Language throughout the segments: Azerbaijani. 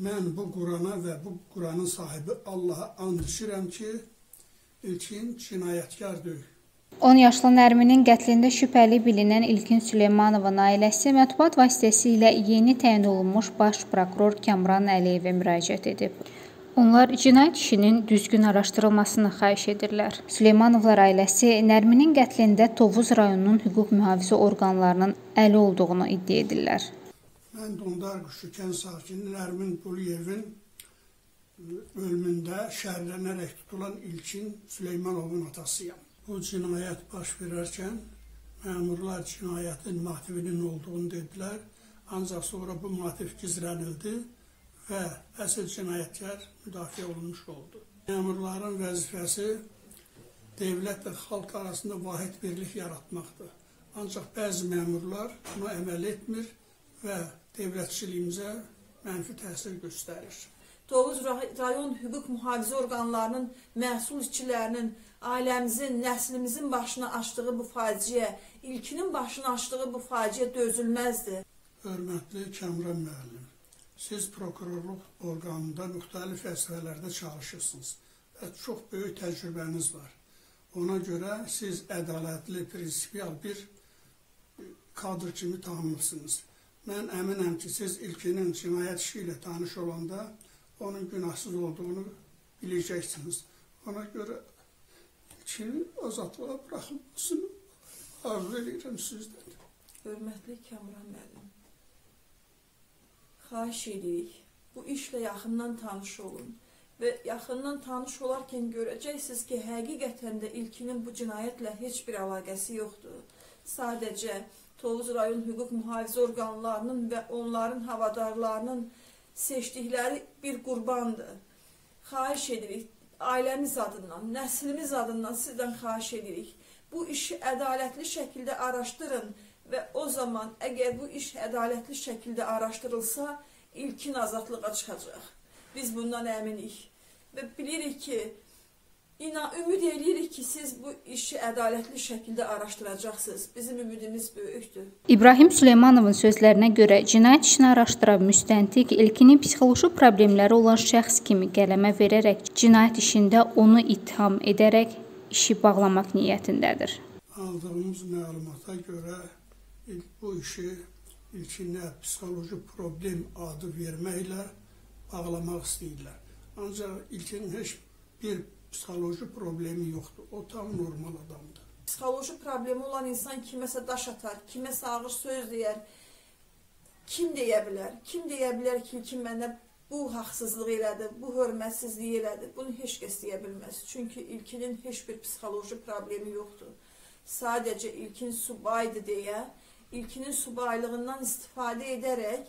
Mən bu Qurana və bu Quranın sahibi Allaha and içirəm ki, İlkin cinayətkar deyil. 10 yaşlı Nərminin qətlində şübhəli bilinən İlkin Süleymanovun ailəsi mətbuat vasitəsilə yeni təyin olunmuş baş prokuror Kəmran Əliyevə müraciət edib. Onlar cinayət işinin düzgün araşdırılmasını xahiş edirlər. Süleymanovlar ailəsi Nərminin qətlində Tovuz rayonunun hüquq mühafizə orqanlarının əli olduğunu iddia edirlər. Mən Dondar Quşu kənd sakini Nərmin Quliyevin ölümündə şəhərlənərək tutulan İlkin Süleymanovun atasıyam. Bu cinayət baş verərkən məmurlar cinayətin motivinin olduğunu dedilər, ancaq sonra bu motiv gizlənildi və əsl cinayətkar müdafiə olunmuş oldu. Məmurların vəzifəsi dövlət və xalq arasında vahid birlik yaratmaqdır. Ancaq bəzi məmurlar buna əməl etmir və dövlətçiliyimizə mənfi təsir göstərir. Tovuz rayon hüquq mühafizə orqanlarının məhsul işçilərinin, ailəmizin, nəslimizin başına açdığı bu faciə, ilkinin başına açdığı bu faciə dözülməzdir. Hörmətli Kəmran müəllim, siz prokurorluq orqanında müxtəlif vəzifələrdə çalışırsınız və çox böyük təcrübəniz var. Ona görə siz ədalətli, prinsipial bir kadr kimi tanınırsınız. Mən əminəm ki, siz ilkinin cinayət işi ilə tanış olanda onun günahsız olduğunu biləcəksiniz. Ona görə ilkinin azadlığa buraxılmasını arzu edirəm sizdən. Hörmətli Kəmran müəllim, xahiş edirik, bu işlə yaxından tanış olun və yaxından tanış olarkən görəcəksiniz ki, həqiqətən də ilkinin bu cinayətlə heç bir əlaqəsi yoxdur. Sadəcə Tovuz rayon hüquq mühafizə orqanlarının və onların havadarlarının seçdikləri bir qurbandır. Xahiş edirik, ailəmiz adından, nəslimiz adından sizdən xahiş edirik. Bu işi ədalətli şəkildə araşdırın və o zaman əgər bu iş ədalətli şəkildə araşdırılsa, ilkin azadlığa çıxacaq. Biz bundan əminik və bilirik ki, İna, ümid edirik ki, siz bu işi ədalətli şəkildə araşdıracaqsınız. Bizim ümidimiz böyükdür. İbrahim Süleymanovun sözlərinə görə cinayət işini araşdıran müstəntiq ilkinin psixoloji problemləri olan şəxs kimi qələmə verərək cinayət işində onu ittiham edərək işi bağlamaq niyyətindədir. Aldığımız məlumata görə bu işi ilkinə psixoloji problem adı verməklə bağlamaq istəyirlər. Ancaq ilkin heç bir psixoloji problemi yoxdur. O tam normal adamdır. Psixoloji problemi olan insan kiməsə daş atar, kiməsə ağır söz deyər. Kim deyə bilər? Kim deyə bilər ki, kim mənə bu haqsızlıq elədi, bu hörmətsizlik elədi? Bunu heç kəs deyə bilməz. Çünki ilkinin heç bir psixoloji problemi yoxdur. Sadəcə ilkin subaydı deyə, ilkinin subaylığından istifadə edərək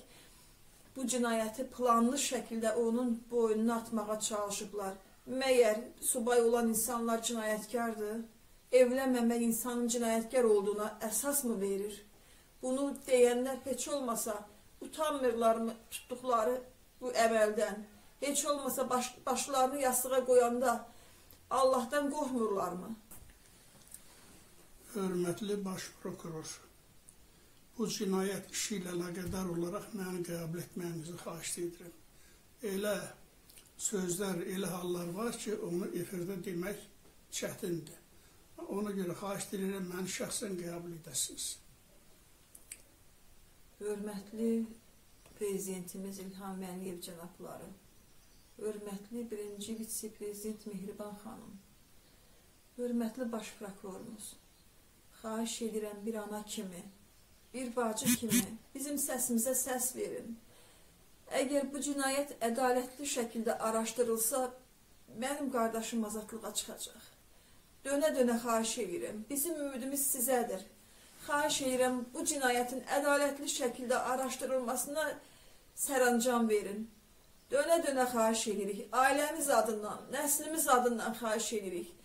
bu cinayəti planlı şəkildə onun boynuna atmağa çalışıblar. Məyər subay olan insanlar cinayətkardır? Evlənməmək insanın cinayətkar olduğuna əsas mı verir? Bunu deyənlər heç olmasa utanmırlarmı tutduqları bu əməldən? Heç olmasa baş, başlarını yastığa qoyanda Allahdan qorxmurlarmı? Hörmətli baş prokuror, bu cinayət işi ilə əlaqədar olaraq məni qəbul etməyinizi xahiş edirəm. Elə sözlər, elə hallar var ki, onu efirdə demək çətindir. Ona görə xahiş edirəm, məni şəxsən qəbul edəsiniz. Hörmətli prezidentimiz İlham Əliyev cənabları, hörmətli birinci vitse-prezident Mehriban xanım, hörmətli baş prokurorumuz, xahiş edirəm bir ana kimi, bir bacı kimi bizim səsimizə səs verin. Əgər bu cinayət ədalətli şəkildə araşdırılsa, mənim qardaşım azadlığa çıxacaq. Dönə-dönə xahiş edirəm. Bizim ümidimiz sizədir. Xahiş edirəm bu cinayətin ədalətli şəkildə araşdırılmasına sərəncam verin. Dönə-dönə xahiş edirik. Ailəmiz adından, nəslimiz adından xahiş edirik.